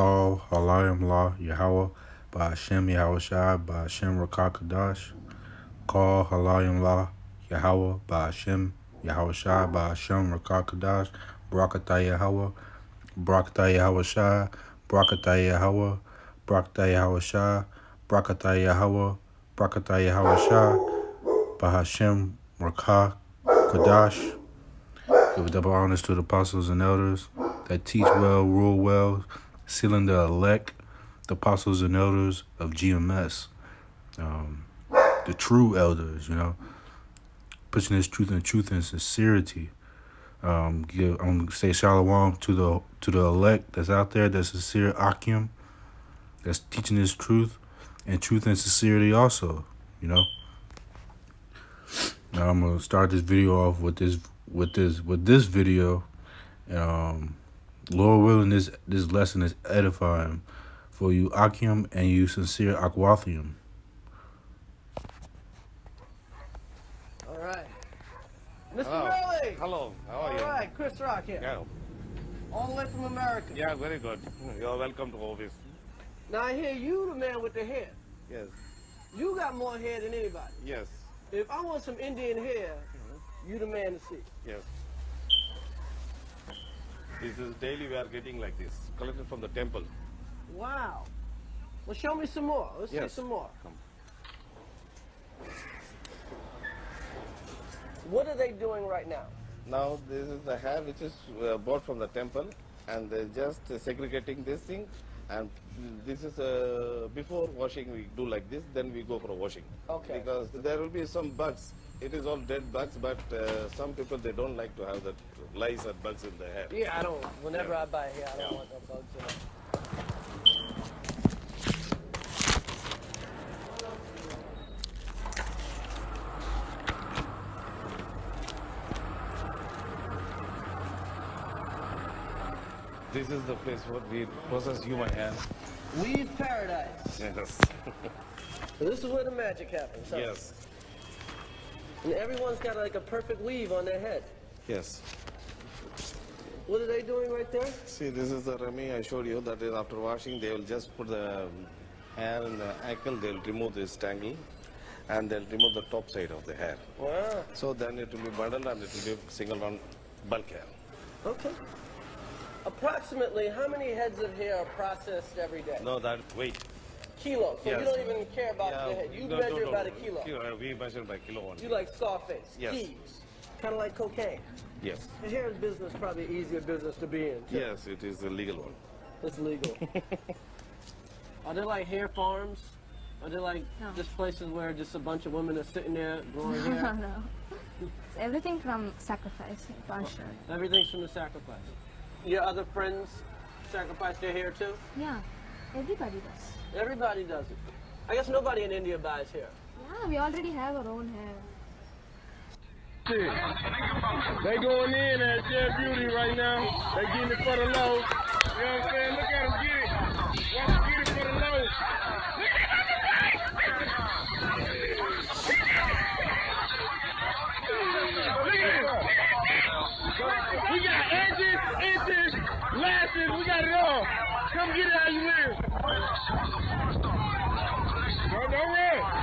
Call Halayim La Yahweh by Hashem Yahweh Shai by Hashem Rakakadash. Call Halayim La Yahweh by Hashem Yahweh Shai by Hashem Rakakadash. Barakatah Yahweh. Barakatah Yahweh Shai. Barakatah Yahweh. Barakatah Yahweh Shai. Barakatah Yahweh. Barakatah Yahweh Shai by Hashem Rakakadash. Give double honors to the apostles and elders that teach well, rule well, sealing the elect, the apostles and elders of GMS, um, the true elders, you know, pushing this truth and truth and sincerity. Um, give, I'm gonna say shalom to the to the elect that's out there, that's sincere Akim, that's teaching this truth and truth and sincerity also, you know. Now I'm gonna start this video off with this with this with this video. Um, Lord willing, this this lesson is edifying for you Akim and you sincere Akwathium. All right. Mr. Hello. Burley! Hello, how are All you? All right, Chris Rock here. Yeah, All the way from America. yeah, very good. You're welcome to office. Now I hear you the man with the hair. Yes, You got more hair than anybody. yes, If I want some Indian hair, mm-hmm. you the man to see. yes. This is daily we are getting like this, collected from the temple. Wow. Well, show me some more. Let's see some more. Come. What are they doing right now? Now this is the hair which is uh, bought from the temple and they're just uh, segregating this thing and this is uh, before washing we do like this then we go for washing. Okay. Because there will be some bugs. It is all dead bugs but uh, some people they don't like to have that lice and bugs in their hair. Yeah, I don't. Whenever Yeah. I buy hair, I don't Yeah. want no bugs in it. This is the place where we process human hair. Weave paradise. Yes. So this is where the magic happens. Huh? yes. And everyone's got like a perfect weave on their head. Yes. What are they doing right there? See, this is the rummy I showed you. That is, after washing, they will just put the hair in the ankle. They'll remove this tangle, and they'll remove the top side of the hair. Wow. So then it will be bundled and it will be single one bulk hair. Okay. Approximately how many heads of hair are processed every day? No, that weight. Kilo. So you don't even care about the head. You no, measure no, no. by the kilo. uh, We measure by kilo only. You like Scarface, Yes. keys, kind of like cocaine. Yes. The hair business probably easier business to be in. too. Yes, it is a legal one. It's legal. are there like hair farms? Are there like No. just places where just a bunch of women are sitting there growing No, hair? no. It's everything from sacrifice, for sure. Everything's from the sacrifice. Your other friends sacrifice their hair too? Yeah, everybody does. Everybody does it. I guess nobody in India buys hair. Yeah, we already have our own hair. They going in at Jet Beauty right now. They getting it for the low. You know what I'm saying? Look at them get it. Watch them get it for the low. Look at it. We got edges, inches, lashes. We got it all. Come get it how you live. No, no run. You know what I'm saying? How you want it? It's more like government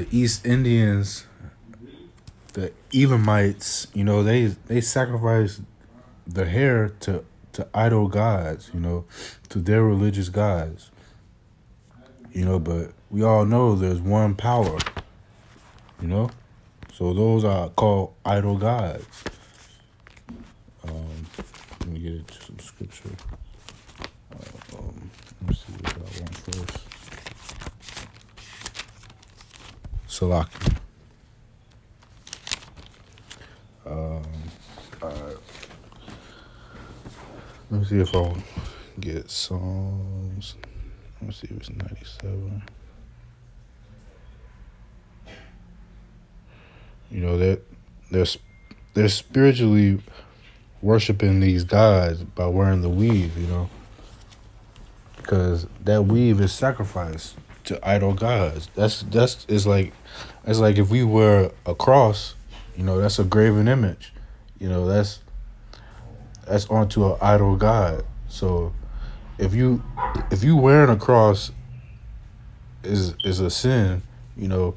The East Indians, the Elamites, you know, they they sacrifice the hair to to idol gods, you know, to their religious gods. You know, but we all know there's one power. You know? So those are called idol gods. Um, let me get into some scripture. Um, let me see what I want first. Salaki. Um, alright. Let me see if I'll get songs. Let me see if it's 97. You know, they're, they're, they're spiritually worshiping these gods by wearing the weave, you know. Because that weave is sacrifice to idol gods. That's that's is like it's like if we wear a cross, you know, that's a graven image. You know, that's that's onto an idol god. So if you if you wearing a cross is is a sin, you know,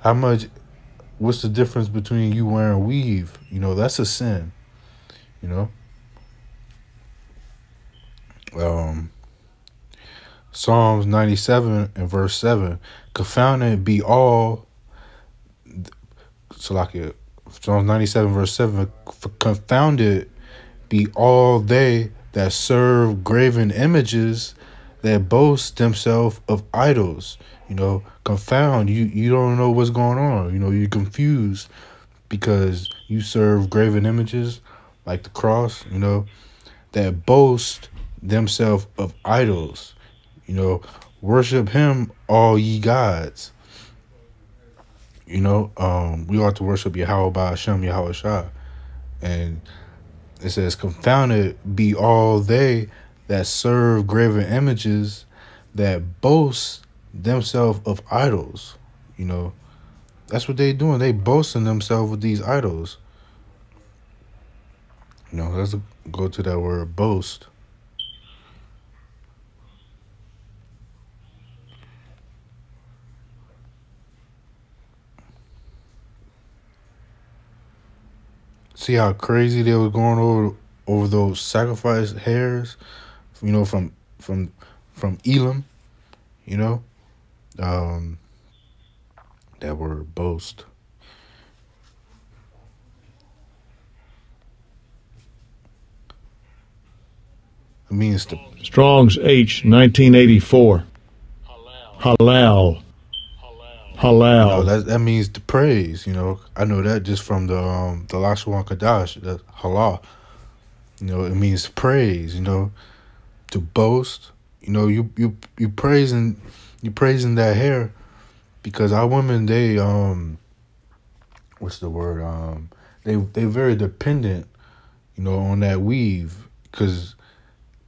how much what's the difference between you wearing weave? You know, that's a sin. You know? Um Psalms 97 and verse 7 Confounded be all so Psalms 97 verse 7 Confounded be all they that serve graven images that boast themselves of idols. You know, confound you. You don't know what's going on. You know, you're confused because you serve graven images like the cross. You know, that boast themselves of idols. You know, worship Him, all ye gods. You know, um, we ought to worship Yahweh by Hashem Yahweh Shah. And it says, Confounded be all they that serve graven images that boast themselves of idols. You know, that's what they doing. They boasting themselves with these idols. You know, let's go to that word boast. See how crazy they was going over over those sacrifice hairs, you know, from from from Elam, you know, um, that were boast. It means to Strong's H, 1984. Halal. Halal. No, that that means to praise. You know, I know that just from the um the Lashwan Kadash, the halal. You know, it means praise. You know, to boast. You know, you you you praising you praising that hair because our women they um what's the word um they they very dependent you know on that weave because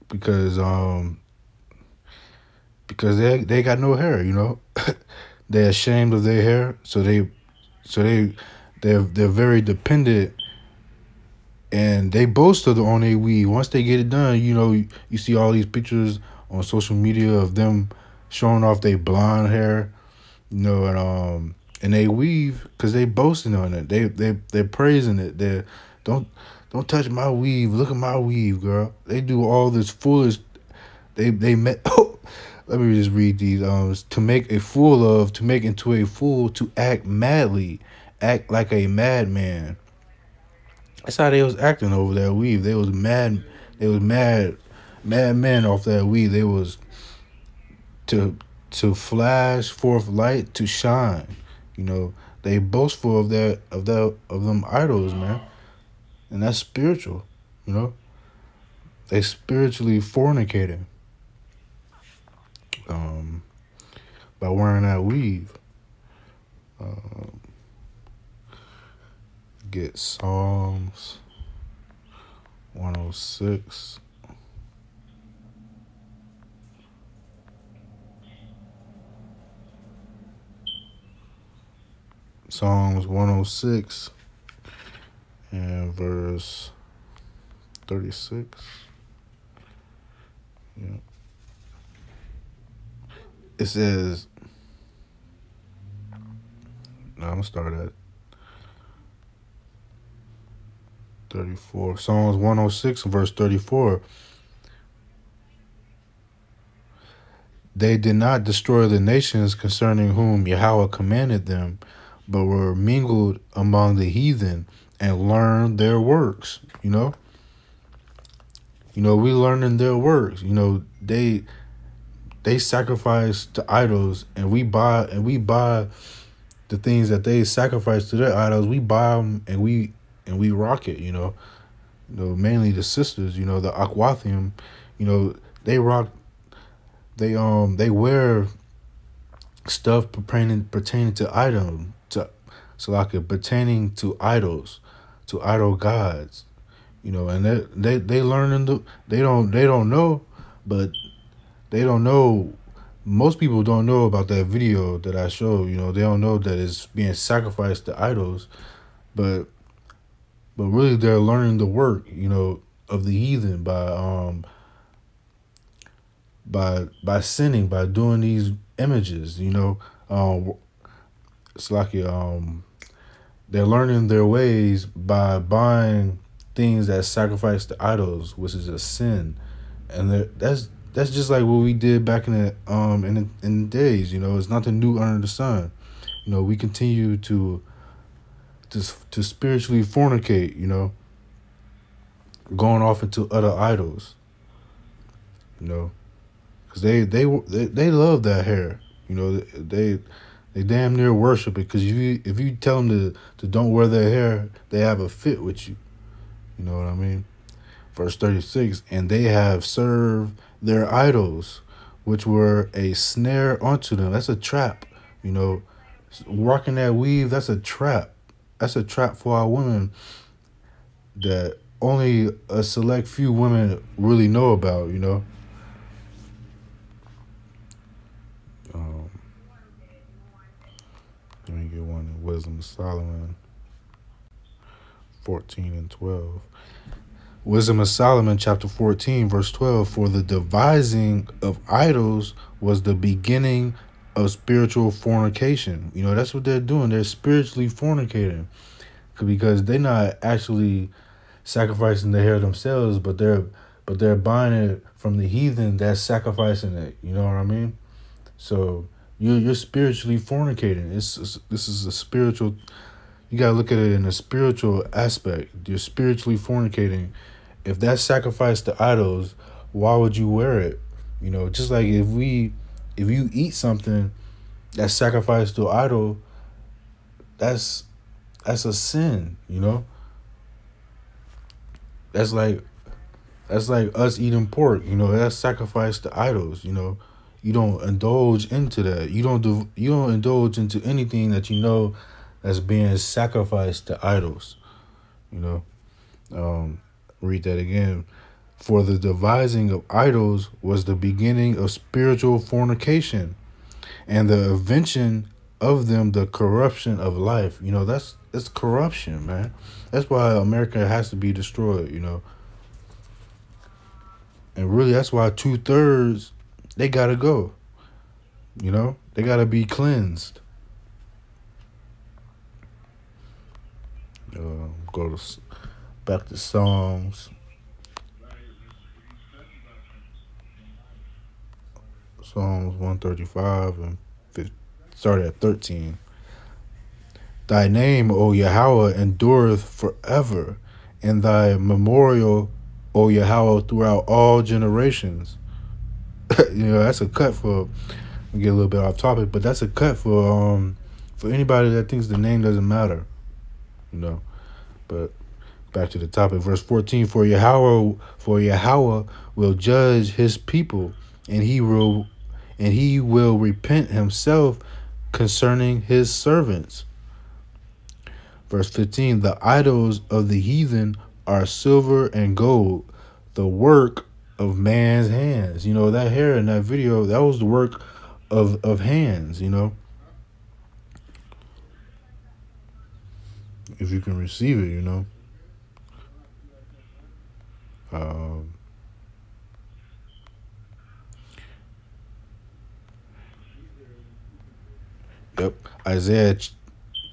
because um because they they got no hair you know they're ashamed of their hair so they so they they're they're very dependent and they boast of the on their weave. Once they get it done you know you, you see all these pictures on social media of them showing off their blonde hair you know and um and they weave because they boasting on it. They they they're praising it. They don't don't touch my weave. Look at my weave girl. They do all this foolish they they met oh, let me just read these um to make a fool of to make into a fool to act madly act like a madman. That's how they was acting over that weave. They was mad they was mad mad men off that weave. They was to to flash forth light to shine. You know they boastful of that of that of them idols man. And that's spiritual you know. They spiritually fornicating um, by wearing that weave. Um, get Psalms 106. Psalms 106 and verse 36. Yeah it says no, I'm gonna start at 34. Psalms 106 verse 34. They did not destroy the nations concerning whom Yahweh commanded them, but were mingled among the heathen and learned their works. You know? You know, we learning their works. You know, they they sacrifice to idols and we buy and we buy the things that they sacrifice to their idols. We buy them and we and we rock it you know. You know mainly the sisters you know the aquathium you know they rock they um they wear stuff pertaining pertaining to item to so like pertaining to idols, to idol gods, you know, and they they they learn in the they don't they don't know, but they don't know. Most people don't know about that video that I showed. You know, they don't know that it's being sacrificed to idols, but but really they're learning the work. You know, of the heathen by um by by sinning by doing these images. You know, um, it's like um they're learning their ways by buying things that sacrifice to idols, which is a sin, and that's that's just like what we did back in the um in in days. You know, it's nothing new under the sun. You know, we continue to to to spiritually fornicate. You know, going off into other idols. You know, because they, they they they love that hair. You know, they they damn near worship it. Because if you if you tell them to to don't wear their hair, they have a fit with you. You know what I mean? Verse 36 And they have served their idols, which were a snare unto them. That's a trap. You know, rocking that weave, that's a trap. That's a trap for our women that only a select few women really know about, you know? Um, let me get one in Wisdom Solomon 14 and 12. Wisdom of Solomon, chapter 14, verse 12 For the devising of idols was the beginning of spiritual fornication. You know, that's what they're doing. They're spiritually fornicating because they're not actually sacrificing the hair themselves, but they're but they're buying it from the heathen that's sacrificing it. You know what I mean? So you're you're spiritually fornicating. It's, this is a spiritual. You gotta look at it in a spiritual aspect. You're spiritually fornicating. If that's sacrifice to idols, why would you wear it? You know, just like if we, if you eat something that's sacrificed to idol, that's that's a sin. You know. That's like that's like us eating pork, you know, that's sacrifice to idols, you know. You don't indulge into that. You don't do you don't indulge into anything that you know that's being sacrificed to idols. You know. Um read that again. For the devising of idols was the beginning of spiritual fornication, and the invention of them the corruption of life. You know, that's it's corruption, man. That's why America has to be destroyed, you know. And really that's why two thirds they gotta go. You know? They gotta be cleansed. Um, go to back to Psalms. Psalms 135 and 50, started at 13. Thy name, O Yahweh, endureth forever, and thy memorial, O Yahweh, throughout all generations. you know, that's a cut for we get a little bit off topic, but that's a cut for um for anybody that thinks the name doesn't matter. You know. But back to the topic, verse 14, for Yahweh for Yahweh will judge his people, and he will and he will repent himself concerning his servants. Verse 15 The idols of the heathen are silver and gold, the work of man's hands. You know, that hair in that video, that was the work of, of hands, you know. If you can receive it, you know. Um, yep. Isaiah ch-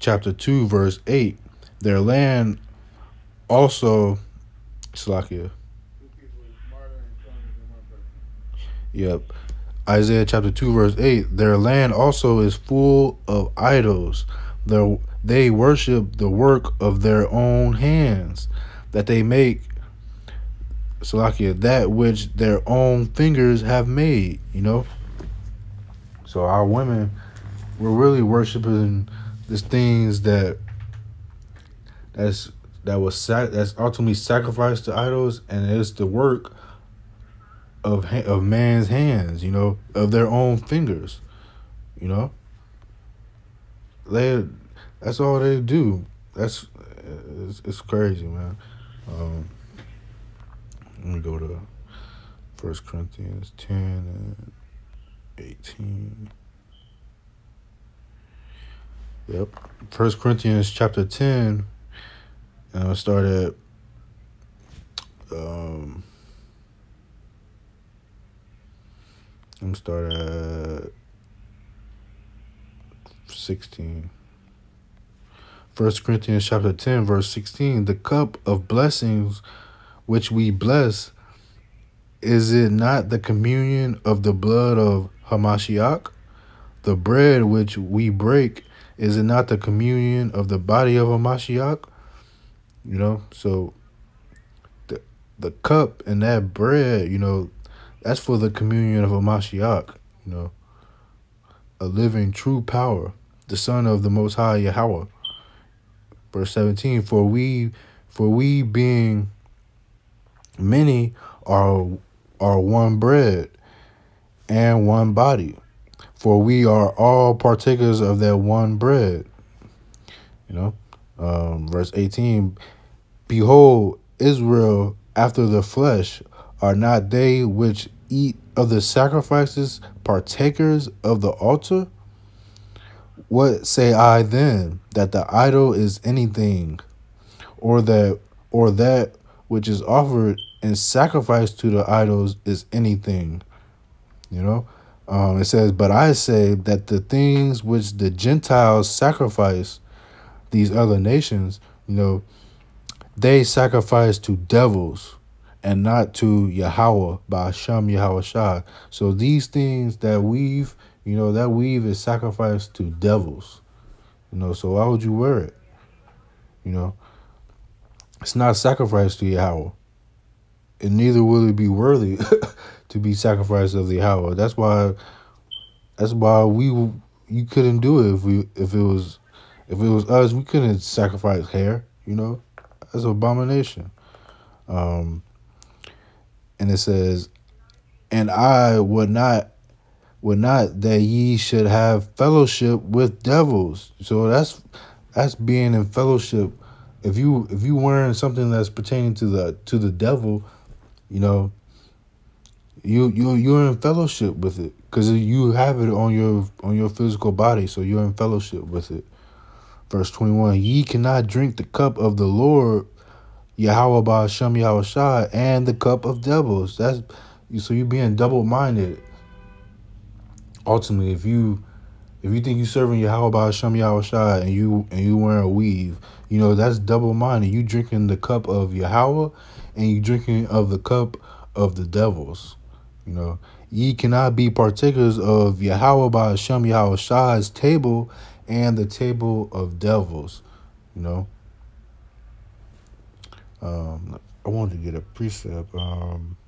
chapter 2, verse 8. Their land also, Slakia. Yep. Isaiah chapter 2, verse 8. Their land also is full of idols. Their, they worship the work of their own hands, that they make, Salakia, that which their own fingers have made, you know? So our women, we're really worshiping these things that that's that was sac- that's ultimately sacrificed to idols and it's the work of ha- of man's hands, you know, of their own fingers, you know. They that's all they do. That's it's, it's crazy, man. Um, let me go to First Corinthians ten and eighteen. Yep, First Corinthians chapter ten, and I'll start at um. I'm start at 16. First Corinthians chapter 10, verse 16. The cup of blessings which we bless, is it not the communion of the blood of Hamashiach? The bread which we break, is it not the communion of the body of Hamashiach? You know, so the the cup and that bread, you know, that's for the communion of a Mashiach, you know, a living true power, the Son of the Most High Yahweh. Verse 17, for we for we being many are are one bread and one body. For we are all partakers of that one bread. You know, um, verse 18, behold, Israel after the flesh are not they which eat of the sacrifices partakers of the altar? What say I then that the idol is anything, or that or that which is offered in sacrifice to the idols is anything? You know, um, it says, but I say that the things which the Gentiles sacrifice, these other nations, you know, they sacrifice to devils and not to Yahweh by Hashem Yahweh Shah. So these things that weave, you know, that weave is sacrificed to devils. You know, so why would you wear it? You know, it's not sacrificed to Yahweh. And neither will it be worthy to be sacrificed of the Yahweh. That's why that's why we you couldn't do it if we if it was if it was us, we couldn't sacrifice hair, you know? That's an abomination. Um and it says, "And I would not would not that ye should have fellowship with devils." So that's that's being in fellowship. If you if you wearing something that's pertaining to the to the devil, you know, you you you're in fellowship with it because you have it on your on your physical body, so you're in fellowship with it. Verse twenty one: Ye cannot drink the cup of the Lord Yahweh Ba'Shem Yahweh Shai and the cup of devils. That's you so you being double minded. Ultimately, if you if you think you serving Yahweh Ba'Shem Yahweh Shai and you and you wearing a weave, you know that's double minded. You drinking the cup of Yahweh and you drinking of the cup of the devils. You know, ye cannot be partakers of Yahweh Ba'Shem Yahweh Shai's table and the table of devils. You know. Um, I wanted to get a precept. Um,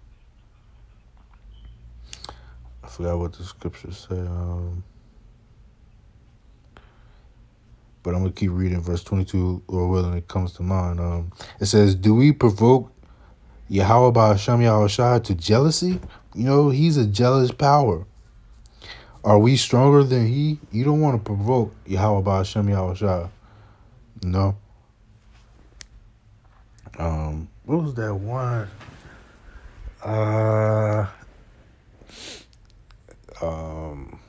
I forgot what the scriptures say. Um, but I'm gonna keep reading verse 22 or when it comes to mind. Um, it says, "Do we provoke Yahweh by Hashem Yahushua to jealousy? You know, he's a jealous power. Are we stronger than he? You don't want to provoke Yahweh by Hashem Yahushua. No. Um, what was that one? Uh, um,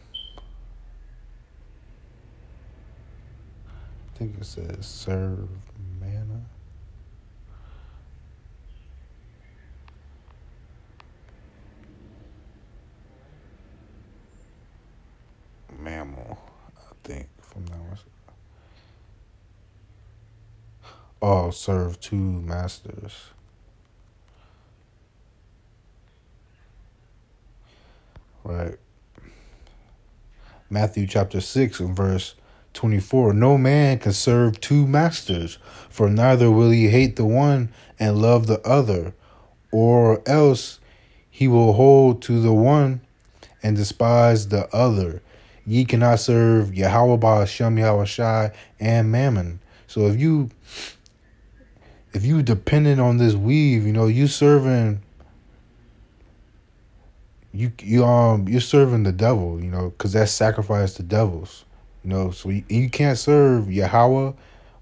I think it says serve manna. Mammon, I think, from that one. all serve two masters. Right. Matthew chapter 6 and verse 24 No man can serve two masters, for neither will he hate the one and love the other, or else he will hold to the one and despise the other. Ye cannot serve Yahweh Hashem Yahweh Shai and Mammon. So if you if you dependent on this weave, you know, you serving you you um you're serving the devil, you know, because that's sacrifice to devils, know. So you, you can't serve Yahweh,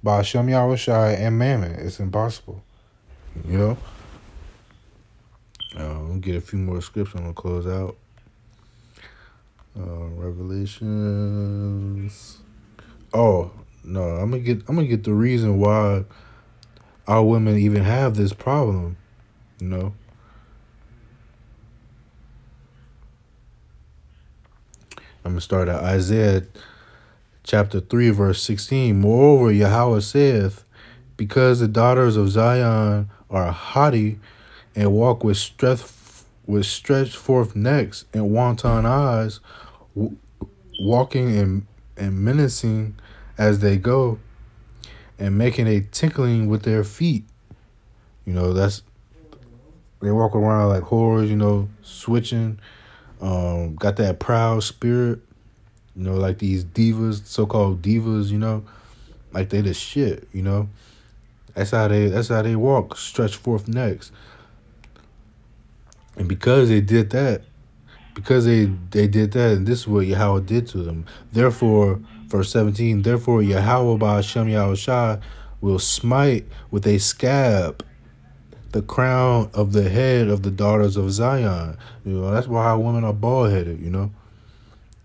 by Hashem Yahweh Shai and Mammon. It's impossible, you know. Uh, we'll get a few more scripts. I'm gonna close out. Uh, Revelations. Oh no, I'm gonna get I'm gonna get the reason why our women even have this problem, you know. I'm gonna start at Isaiah chapter 3, verse 16. Moreover, Yahweh saith, Because the daughters of Zion are haughty and walk with stretch, with stretched forth necks and wanton eyes, walking and, and menacing as they go, and making a tinkling with their feet. You know, that's they walk around like whores, you know, switching, um, got that proud spirit, you know, like these divas, so called divas, you know, like they the shit, you know. That's how they that's how they walk, stretch forth necks. And because they did that, because they they did that, and this is what Yahweh did to them. Therefore, verse 17, therefore Yahweh by Hashem Yahushai will smite with a scab the crown of the head of the daughters of Zion. You know, that's why women are bald headed, you know.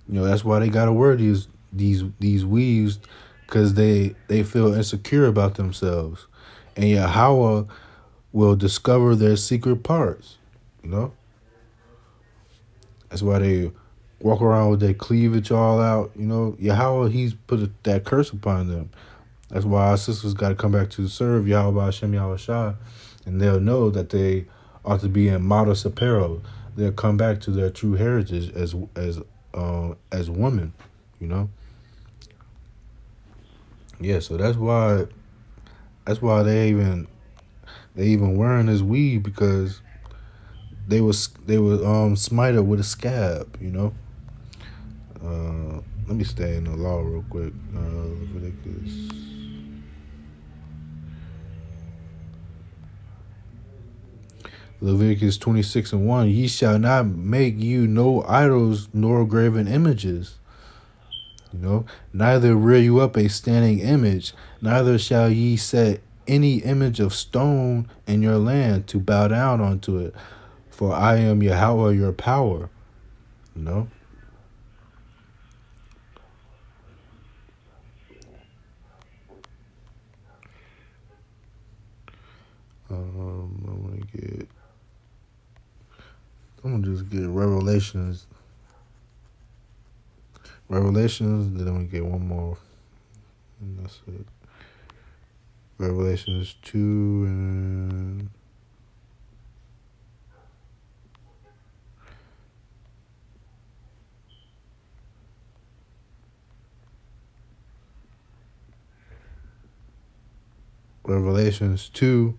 You know, that's why they gotta wear these these these weaves because they they feel insecure about themselves. And Yahweh will discover their secret parts. You know? That's why they walk around with their cleavage all out. You know, Yahweh, he's put a, that curse upon them. That's why our sisters got to come back to serve Yahweh Hashem Yahweh Shah, and they'll know that they ought to be in modest apparel. They'll come back to their true heritage as as uh, as women, you know. Yeah, so that's why that's why they even they even wearing this weave because they was they were um smited with a scab, you know. Uh, let me stay in the law real quick. Uh, Leviticus. Leviticus 26 and 1 Ye shall not make you no idols nor graven images. You know, neither rear you up a standing image, neither shall ye set any image of stone in your land to bow down unto it, for I am Yahweh your power. You know? Um, I'm gonna get. I'm gonna just get Revelations. Revelations, then I'm gonna get one more. And that's it. Revelations 2 and. Revelations 2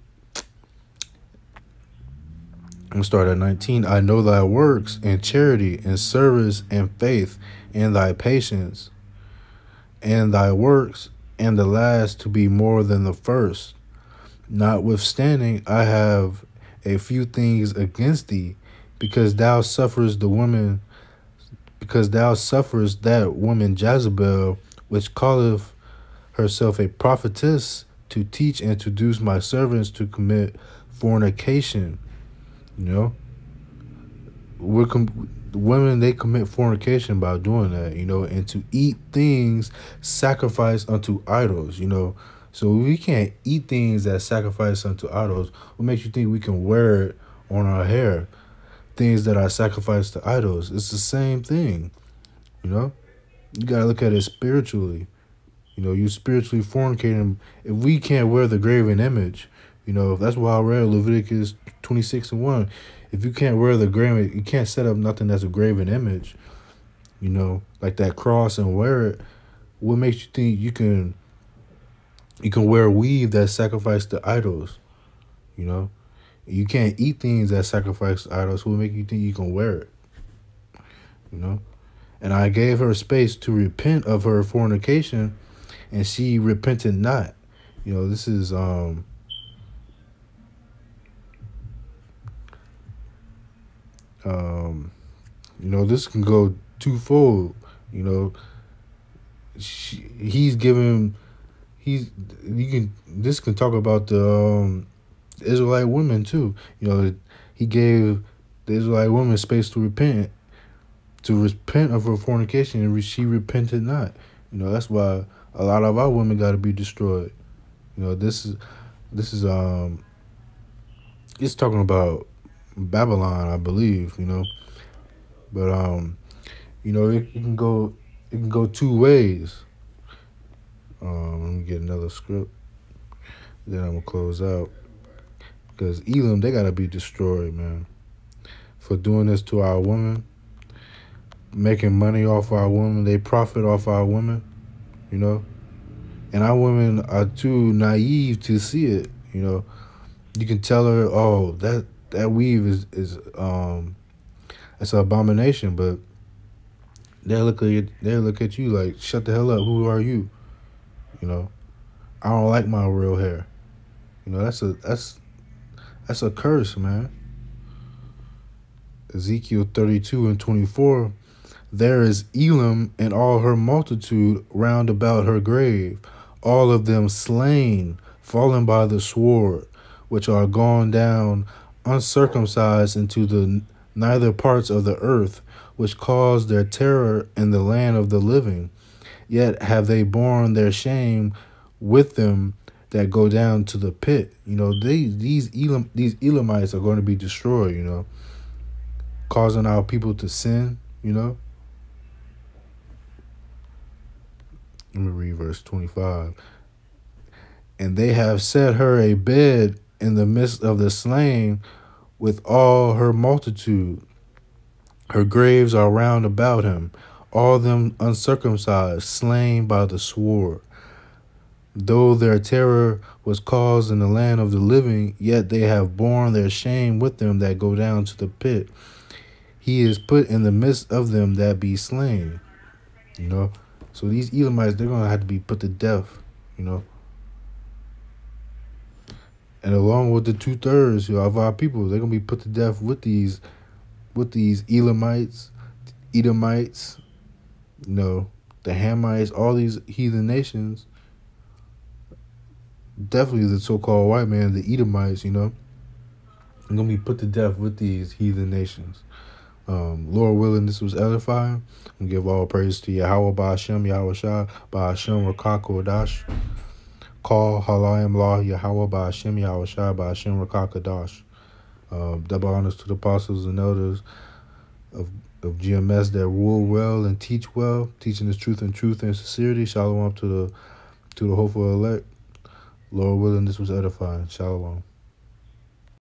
Start at 19. I know thy works and charity and service and faith and thy patience and thy works and the last to be more than the first. Notwithstanding, I have a few things against thee, because thou sufferest the woman, because thou sufferest that woman Jezebel, which calleth herself a prophetess, to teach and to induce my servants to commit fornication. You know, we're com- women they commit fornication by doing that. You know, and to eat things sacrificed unto idols. You know, so we can't eat things that sacrifice unto idols. What makes you think we can wear it on our hair? Things that are sacrificed to idols. It's the same thing. You know, you gotta look at it spiritually. You know, you spiritually fornicating. If we can't wear the graven image, you know, if that's why I read Leviticus 26 and 1. If you can't wear the graven, you can't set up nothing that's a graven image, you know, like that cross and wear it. What makes you think you can you can wear weave that sacrificed to idols? You know? You can't eat things that sacrifice idols. What make you think you can wear it? You know? And I gave her space to repent of her fornication, and she repented not. You know, this is um um You know, this can go twofold. You know, she, he's giving, he's you can this can talk about the um, Israelite women too. You know, he gave the Israelite woman space to repent, to repent of her fornication, and she repented not. You know, that's why a lot of our women got to be destroyed. You know, this is this is um, it's talking about Babylon, I believe. You know, but um, you know, it, it can go it can go two ways. Um, let me get another script. Then I'm gonna close out because Elam they gotta be destroyed, man, for doing this to our women, making money off our women. They profit off our women, you know, and our women are too naive to see it. You know, you can tell her, oh, that that weave is is um, it's an abomination, but they look at you, they look at you like, shut the hell up. Who are you? You know, I don't like my real hair. You know, that's a that's that's a curse, man. Ezekiel 32 and 24 There is Elam and all her multitude round about her grave, all of them slain, fallen by the sword, which are gone down uncircumcised into the neither parts of the earth, which caused their terror in the land of the living. Yet have they borne their shame with them that go down to the pit. You know, these these Elam these Elamites are going to be destroyed. You know, causing our people to sin. You know. Let me read verse twenty five. And they have set her a bed in the midst of the slain, with all her multitude. Her graves are round about him, all them uncircumcised, slain by the sword. Though their terror was caused in the land of the living, yet they have borne their shame with them that go down to the pit. He is put in the midst of them that be slain. You know? So these Elamites, they're going to have to be put to death, you know? And along with the two thirds of our people, they're going to be put to death with these with these Elamites, Edomites, you know, the Hamites, all these heathen nations definitely the so-called white man, the Edomites, you know, are gonna be put to death with these heathen nations. Um, Lord willing, this was edifying. And give all praise to Yahweh Ba'ashem, Yahweh Shah, Ba'ashem Rakakadash. Call Halayim Law, Yahweh Ba'ashem, Yahweh Shah, Ba'ashem Rakakadash. Um, double honors to the apostles and elders of, of GMS that rule well and teach well, teaching the truth and truth and sincerity. Shalom to the to the hopeful elect. Lord willing, this was edifying. Shalom.